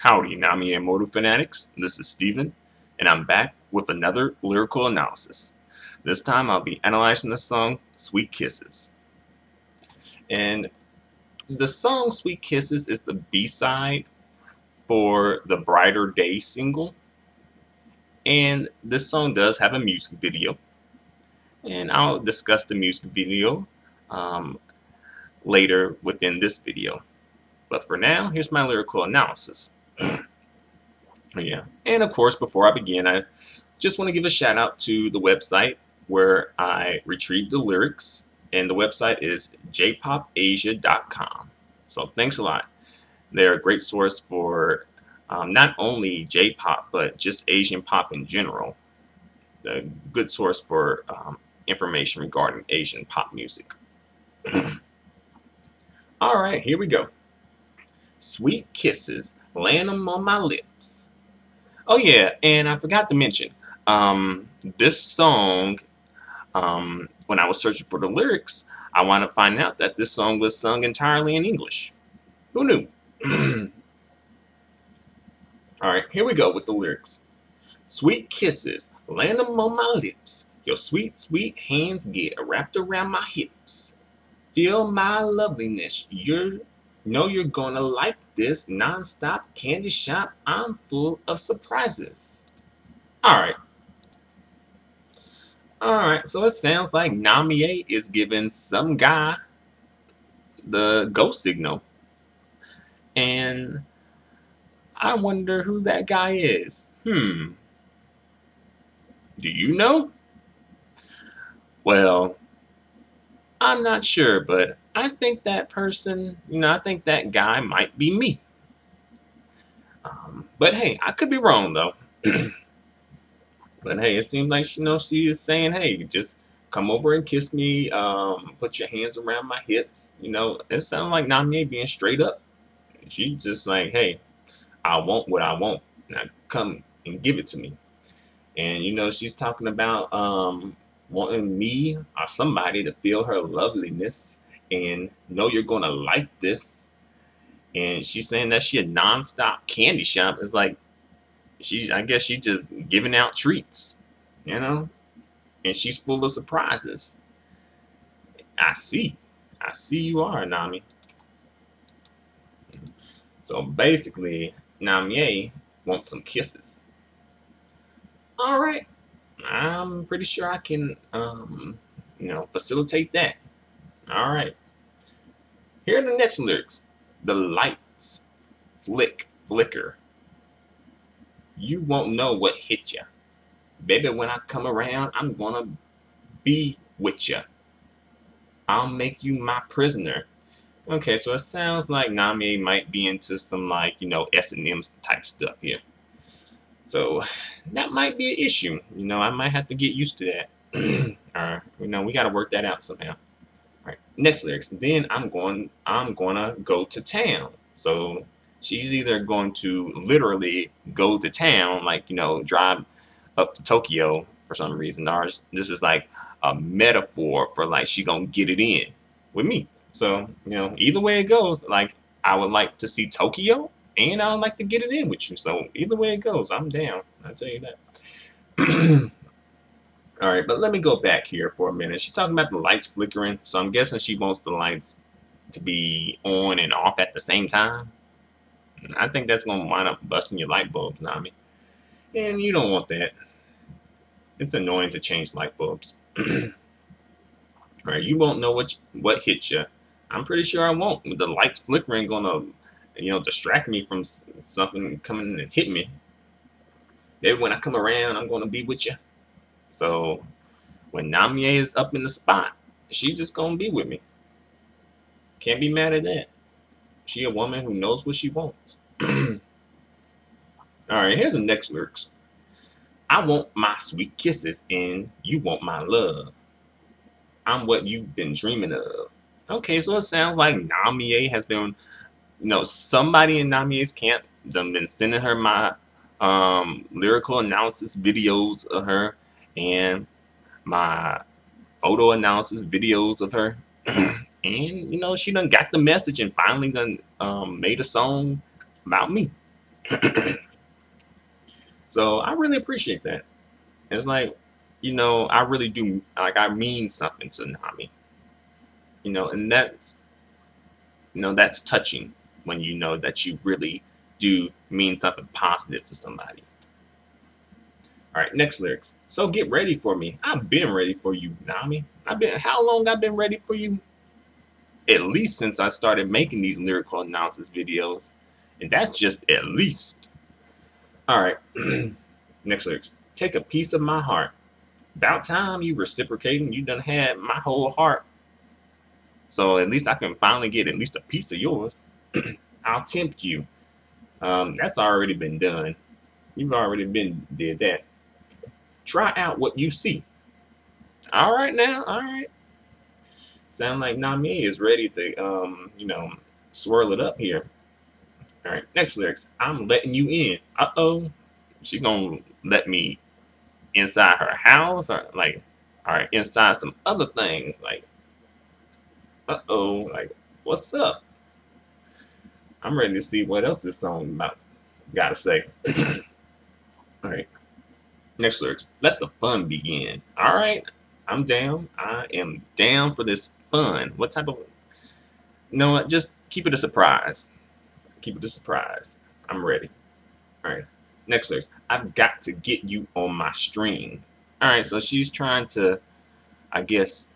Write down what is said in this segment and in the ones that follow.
Howdy, Nami and Fanatics. This is Steven, and I'm back with another lyrical analysis. This time I'll be analyzing the song Sweet Kisses. And the song Sweet Kisses is the B-side for the Brighter Day single. And this song does have a music video. And I'll discuss the music video um, later within this video. But for now, here's my lyrical analysis. yeah. And of course, before I begin, I just want to give a shout out to the website where I retrieved the lyrics. And the website is jpopasia.com. So thanks a lot. They're a great source for um, not only J-pop, but just Asian pop in general. A good source for um, information regarding Asian pop music. All right, here we go. Sweet kisses, land them on my lips. Oh yeah, and I forgot to mention, um, this song, um, when I was searching for the lyrics, I want to find out that this song was sung entirely in English. Who knew? Alright, here we go with the lyrics. Sweet kisses, land them on my lips. Your sweet, sweet hands get wrapped around my hips. Feel my loveliness. You're know you're gonna like this non-stop candy shop. I'm full of surprises. Alright. Alright, so it sounds like Namie is giving some guy the go signal. And I wonder who that guy is. Hmm. Do you know? Well, I'm not sure, but I think that person, you know, I think that guy might be me. Um, but hey, I could be wrong though. but hey, it seems like you know she is saying, hey, just come over and kiss me, um, put your hands around my hips. You know, it sounds like Namie being straight up. She just like, hey, I want what I want. Now come and give it to me. And you know, she's talking about um, wanting me or somebody to feel her loveliness and know you're gonna like this. And she's saying that she a nonstop candy shop. It's like she I guess she just giving out treats, you know? And she's full of surprises. I see. I see you are, Nami. So basically, Namie wants some kisses. Alright. I'm pretty sure I can um, you know, facilitate that. All right. Here are the next lyrics. The lights flick, flicker. You won't know what hit ya. Baby, when I come around, I'm gonna be with ya. I'll make you my prisoner. Okay, so it sounds like Nami might be into some like, you know, S&M type stuff here. So that might be an issue. You know, I might have to get used to that. Alright, you know, we gotta work that out somehow. Alright, Next lyrics. Then I'm going I'm gonna go to town. So she's either going to literally go to town, like, you know, drive up to Tokyo for some reason. Or this is like a metaphor for like she gonna get it in with me. So, you know, either way it goes, like I would like to see Tokyo and I would like to get it in with you. So either way it goes, I'm down. I'll tell you that. All right, but let me go back here for a minute. She's talking about the lights flickering, so I'm guessing she wants the lights to be on and off at the same time. I think that's going to wind up busting your light bulbs, Nami. And you don't want that. It's annoying to change light bulbs. All right, you won't know what what hit you. I'm pretty sure I won't. The lights flickering going to, you know, distract me from something coming and hit me. Then when I come around, I'm to be with you. So when Namie is up in the spot, she just gonna be with me. Can't be mad at that. She a woman who knows what she wants. Alright, here's the next lyrics. I want my sweet kisses and you want my love. I'm what you've been dreaming of. Okay, so it sounds like Namie has been, you know, somebody in Nami's camp done been sending her my um, lyrical analysis videos of her and my photo analysis videos of her. and, you know, she done got the message and finally done um, made a song about me. so I really appreciate that. It's like, you know, I really do like I mean something to Nami. You know, and that's you know, that's touching when you know that you really do mean something positive to somebody. All right, next lyrics. So get ready for me. I've been ready for you, Nami. I've been how long I've been ready for you? At least since I started making these lyrical analysis videos. And that's just at least. All right. next lyrics. Take a piece of my heart. About time you reciprocating. You done had my whole heart. So at least I can finally get at least a piece of yours. I'll tempt you. Um, that's already been done. You've already been did that. Try out what you see. All right now, all right. Sound like Nami is ready to, um, you know, swirl it up here. All right, next lyrics. I'm letting you in. Uh-oh. She gonna let me inside her house or like, all right, inside some other things like, uh-oh, like, what's up? I'm ready to see what else this song about gotta say. All right. Next lyrics. Let the fun begin. All right. I'm down. I am down for this fun. What type of... No, what? Just keep it a surprise. Keep it a surprise. I'm ready. All right. Next lyrics. I've got to get you on my string. All right. So she's trying to, I guess,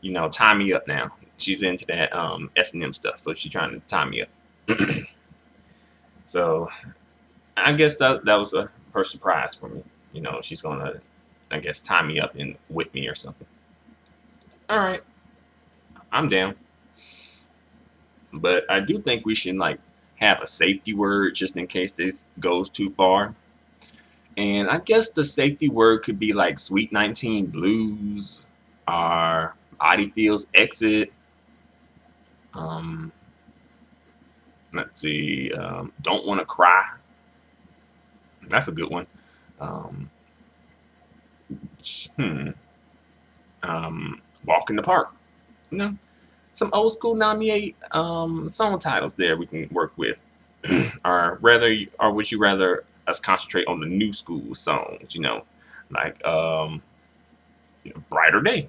you know, tie me up now. She's into that um, S&M stuff. So she's trying to tie me up. so I guess that that was a her surprise for me. You know, she's gonna I guess tie me up and whip me or something. All right, I'm down. But I do think we should like have a safety word just in case this goes too far. And I guess the safety word could be like Sweet 19 Blues or Body Feels Exit. Um, Let's see. Um, Don't want to cry. That's a good one. Um, hmm. Um, Walk in the park. You know, some old school Nami um, song titles there we can work with. or rather, or would you rather us concentrate on the new school songs? You know, like um, you know, Brighter Day.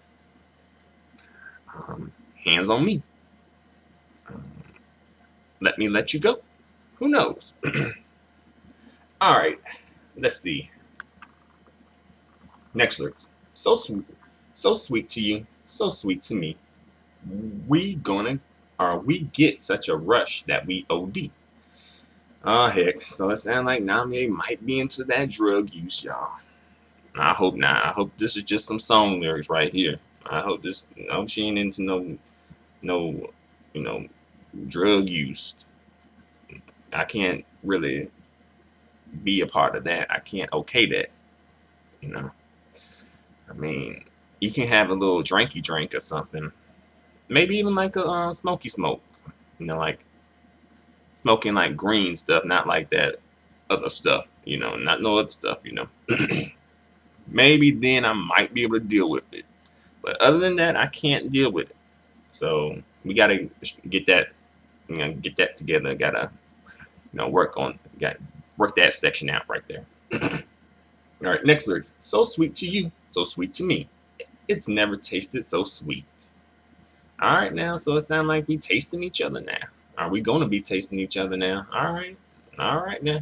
Um, hands on me let me let you go. Who knows? All right, let's see. Next lyrics. So sweet, so sweet to you, so sweet to me. We gonna, or we get such a rush that we OD. Oh ah, heck, so it sounds like Nami might be into that drug use, y'all. I hope not. I hope this is just some song lyrics right here. I hope this. I hope she ain't into no, no, you know, drug use. I can't really be a part of that. I can't okay that. You know. I mean, you can have a little drinky drink or something. Maybe even like a uh, smoky smoke. You know, like smoking like green stuff, not like that other stuff. You know, not no other stuff. You know. Maybe then I might be able to deal with it. But other than that, I can't deal with it. So we gotta get that you know, get that together. Gotta, you know, work on, got work that section out right there. All right, next lyrics. So sweet to you, so sweet to me. It's never tasted so sweet. All right, now, so it sounds like we tasting each other now. Are we to be tasting each other now? All right, all right now.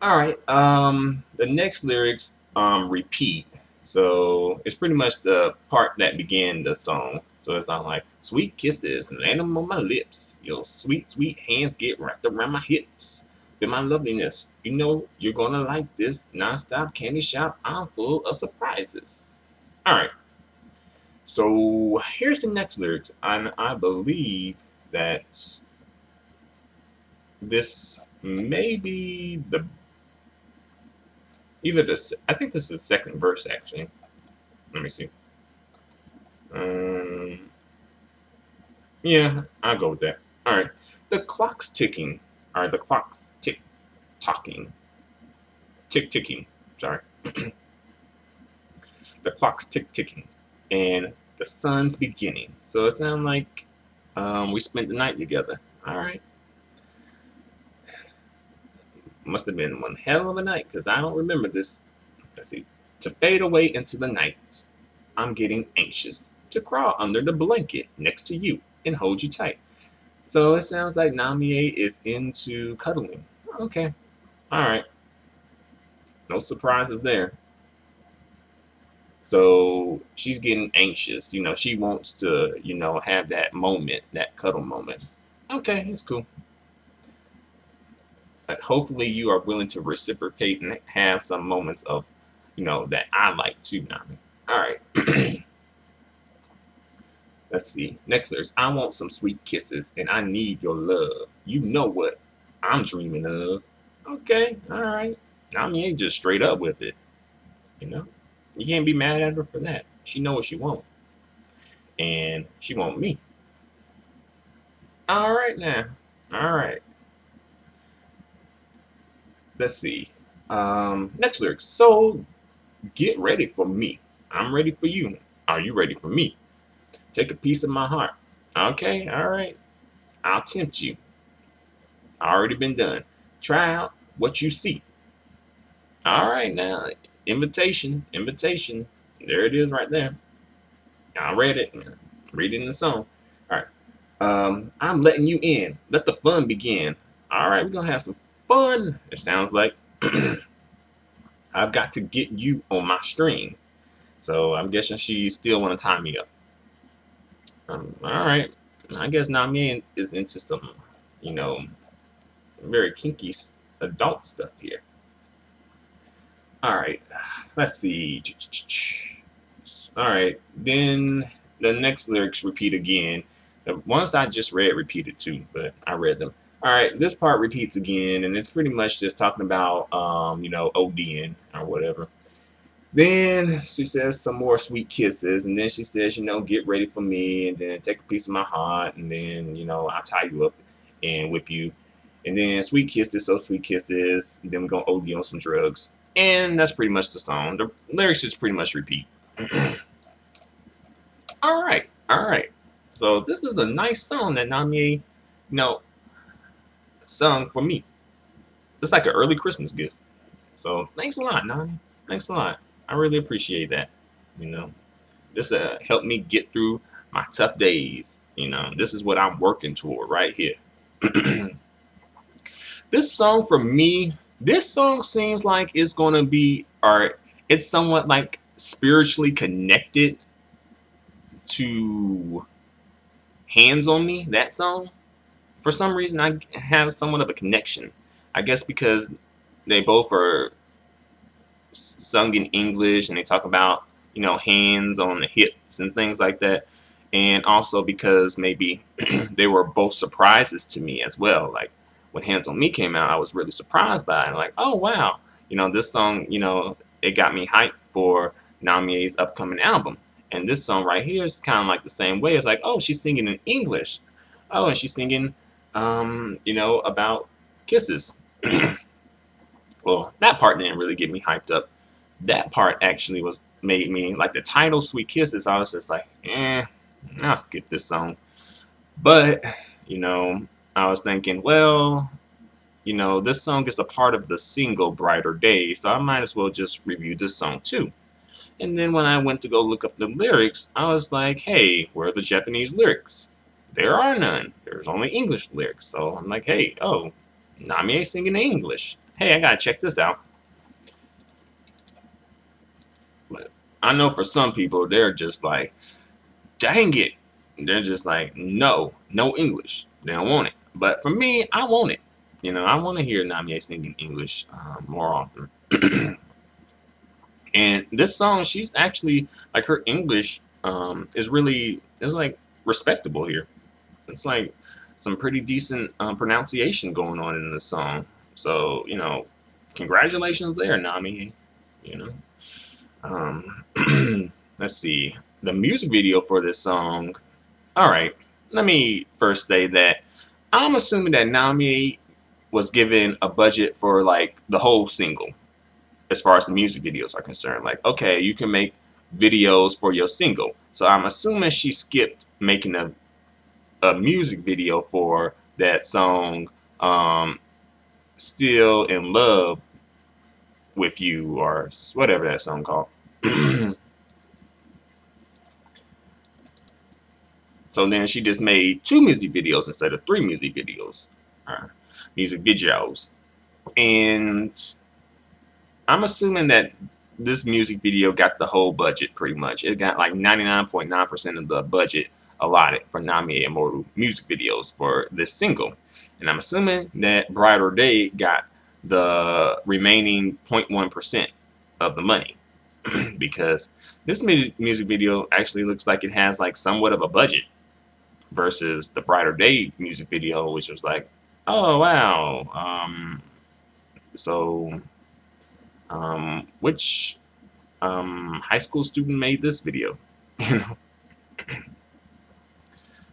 All right, um, the next lyrics um repeat. So it's pretty much the part that began the song. So it's sounds like sweet kisses land them on my lips. Your sweet, sweet hands get wrapped around my hips. Feel my loveliness. You know you're gonna like this non-stop candy shop. I'm full of surprises. All right. So here's the next lyrics, and I believe that this may be the either the I think this is the second verse actually. Let me see. Um, yeah, I'll go with that. All right. The clock's ticking. All right, the clock's tick talking. Tick ticking. Sorry. the clock's tick ticking. And the sun's beginning. So it sounds like um, we spent the night together. All right. Must have been one hell of a night because I don't remember this. Let's see. To fade away into the night, I'm getting anxious. To crawl under the blanket next to you and hold you tight. So it sounds like Namie is into cuddling. Okay. Alright. No surprises there. So she's getting anxious. You know, she wants to, you know, have that moment, that cuddle moment. Okay, it's cool. But hopefully you are willing to reciprocate and have some moments of, you know, that I like too, Nami. Alright. Let's see. Next there's I want some sweet kisses and I need your love. You know what I'm dreaming of. Okay, alright. I mean just straight up with it. You know? You can't be mad at her for that. She know what she want. And she want me. Alright now. Alright. Let's see. Um, next lyrics. So get ready for me. I'm ready for you. Are you ready for me? Take a piece of my heart. Okay, all right. I'll tempt you. I already been done. Try out what you see. All right, now, invitation, invitation. There it is right there. I read it. Reading the song. All right. Um, I'm letting you in. Let the fun begin. All right, we're to have some fun. It sounds like I've got to get you on my string. So I'm guessing she still want to tie me up. Um, all right. I guess Nami is into some, you know, very kinky adult stuff here. All right. Let's see. All right. Then the next lyrics repeat again. The ones I just read repeated too, but I read them. All right, this part repeats again, and it's pretty much just talking about, um, you know, ODing or whatever. Then she says some more sweet kisses, and then she says, you know, get ready for me, and then take a piece of my heart, and then, you know, I'll tie you up and whip you. And then sweet kisses, so sweet kisses, then we're to OD on some drugs. And that's pretty much the song. The lyrics just pretty much repeat. all right, all right. So this is a nice song that Nami, you know, sung for me. It's like an early Christmas gift. So thanks a lot, Nami. Thanks a lot. I really appreciate that. You know, this uh, helped me get through my tough days. You know, this is what I'm working toward right here. this song for me, this song seems like it's going to be, or it's somewhat like spiritually connected to Hands on Me, that song. For some reason, I have somewhat of a connection. I guess because they both are sung in English and they talk about, you know, hands on the hips and things like that. And also because maybe they were both surprises to me as well. Like when Hands on Me came out, I was really surprised by it. Like, oh, wow. You know, this song, you know, it got me hyped for Namie's upcoming album. And this song right here is kind of like the same way. It's like, oh, she's singing in English. Oh, and she's singing, um, you know, about kisses. well, that part didn't really get me hyped up. That part actually was made me like the title "Sweet Kisses." I was just like, eh, I'll skip this song. But you know, I was thinking, well, you know, this song is a part of the single "Brighter Day," so I might as well just review this song too. And then when I went to go look up the lyrics, I was like, hey, where are the Japanese lyrics? There are none. There's only English lyrics. So I'm like, hey, oh, Namie singing English hey, I gotta check this out. But I know for some people, they're just like, dang it. They're just like, no, no English. They don't want it. But for me, I want it. You know, I want to hear Namie singing English um, more often. and this song, she's actually, like her English um, is really, is like respectable here. It's like some pretty decent um, pronunciation going on in this song. So, you know, congratulations there, Nami. You know. Um, let's see. The music video for this song. Alright, let me first say that I'm assuming that Nami was given a budget for like the whole single as far as the music videos are concerned. Like, okay, you can make videos for your single. So I'm assuming she skipped making a, a music video for that song um, still in love with you or whatever that song called. so then she just made two music videos instead of three music videos. Uh, music videos. And I'm assuming that this music video got the whole budget pretty much. It got like 99.9% of the budget allotted for Namie Immortal music videos for this single. And I'm assuming that Brighter Day got the remaining 0.1% of the money. because this music video actually looks like it has like somewhat of a budget versus the Brighter Day music video, which was like, oh wow. Um, so, um, which um, high school student made this video? You know.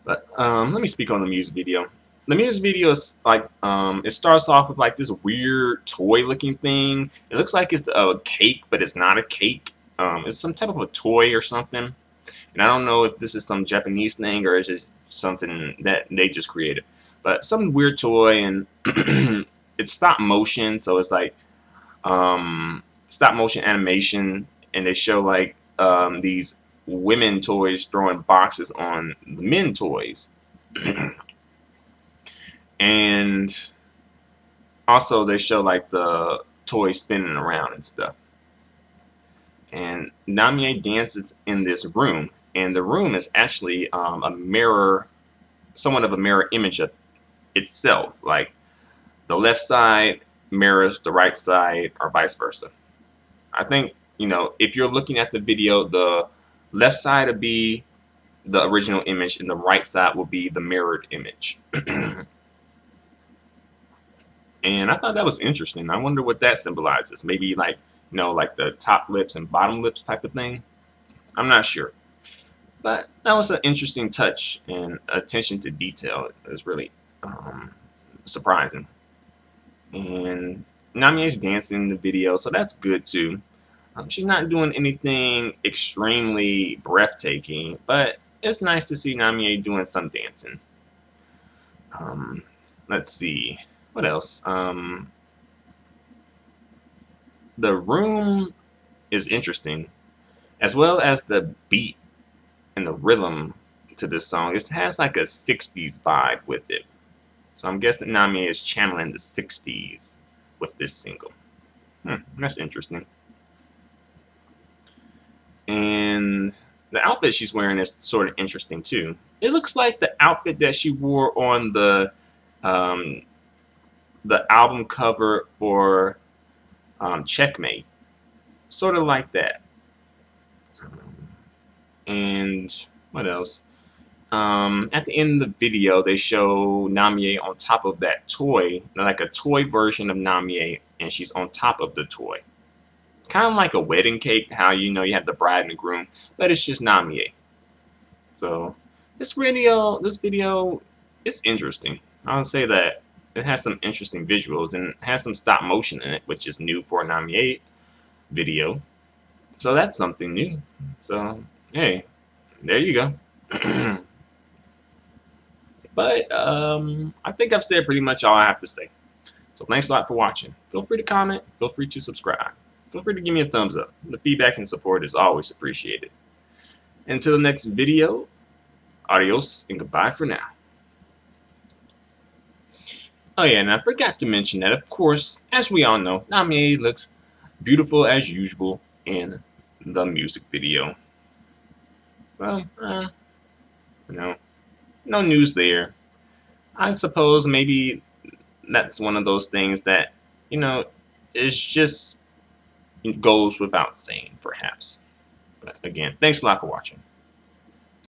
but um, let me speak on the music video the music video is like um, it starts off with like this weird toy looking thing. It looks like it's a cake but it's not a cake. Um, it's some type of a toy or something. And I don't know if this is some Japanese thing or is just something that they just created. But some weird toy and it's stop motion so it's like um, stop motion animation. And they show like um, these women toys throwing boxes on men toys and also they show like the toy spinning around and stuff. And Namie dances in this room and the room is actually um, a mirror somewhat of a mirror image of itself. Like the left side mirrors the right side or vice versa. I think you know if you're looking at the video the left side would be the original image and the right side will be the mirrored image And I thought that was interesting. I wonder what that symbolizes. Maybe like, you know, like the top lips and bottom lips type of thing. I'm not sure. But that was an interesting touch and attention to detail. It was really um, surprising. And Namie's dancing in the video, so that's good too. Um, she's not doing anything extremely breathtaking, but it's nice to see Namie doing some dancing. Um, let's see. What else? Um, the room is interesting, as well as the beat and the rhythm to this song. It has like a 60s vibe with it. So I'm guessing Namie is channeling the 60s with this single. Hmm, that's interesting. And the outfit she's wearing is sort of interesting too. It looks like the outfit that she wore on the um, the album cover for um, Checkmate. Sort of like that. And what else? Um, at the end of the video, they show Namie on top of that toy, like a toy version of Namie, and she's on top of the toy. Kind of like a wedding cake, how you know you have the bride and the groom, but it's just Namie. So, this video, this video, is interesting. I'll say that it has some interesting visuals and has some stop motion in it, which is new for a Namie video. So that's something new. So, hey, there you go. but um, I think I've said pretty much all I have to say. So thanks a lot for watching. Feel free to comment. Feel free to subscribe. Feel free to give me a thumbs up. The feedback and support is always appreciated. Until the next video, adios and goodbye for now. Oh yeah, and I forgot to mention that, of course, as we all know, Namie looks beautiful as usual in the music video. Well, uh, you know, no news there. I suppose maybe that's one of those things that, you know, is just goes without saying, perhaps. But again, thanks a lot for watching.